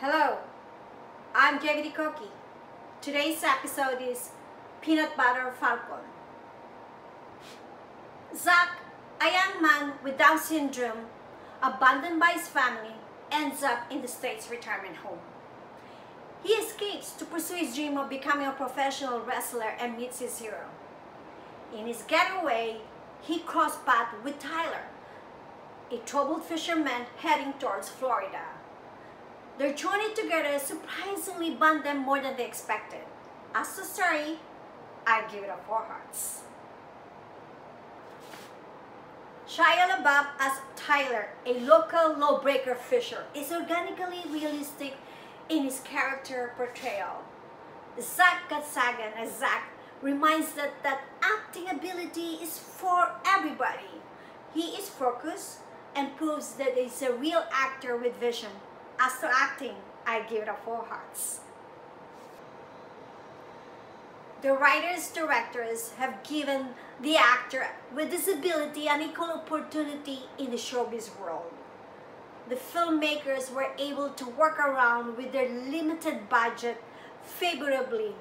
Hello, I'm Jvei de Koki. Today's episode is Peanut Butter Falcon. Zach, a young man with Down syndrome, abandoned by his family, ends up in the state's retirement home. He escapes to pursue his dream of becoming a professional wrestler and meets his hero. In his getaway, he crossed paths with Tyler, a troubled fisherman heading towards Florida. Their journey together surprisingly bond them more than they expected. As the story, I give it a four hearts. Shia LaBeouf as Tyler, a local lawbreaker fisher, is organically realistic in his character portrayal. Zack Gottsagen as Zach reminds that that acting ability is for everybody. He is focused and proves that he's a real actor with vision. As to acting, I give it a four hearts. The writers directors have given the actor with disability an equal opportunity in the showbiz world. The filmmakers were able to work around with their limited budget favorably.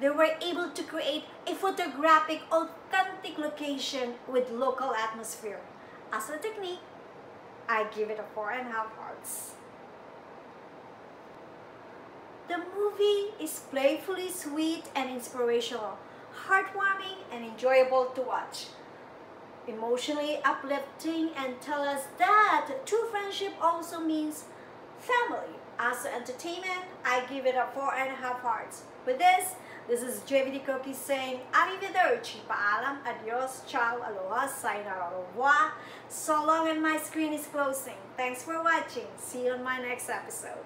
They were able to create a photographic, authentic location with local atmosphere. As a technique, I give it a four and a half hearts. The movie is playfully sweet and inspirational, heartwarming and enjoyable to watch. Emotionally uplifting and tell us that true friendship also means family. As for entertainment, I give it a four and a half hearts. With this, this is Jvei de Koki saying Arrivederci, paalam, adios, ciao, aloha, sayonara, au revoir. So long and my screen is closing. Thanks for watching. See you on my next episode.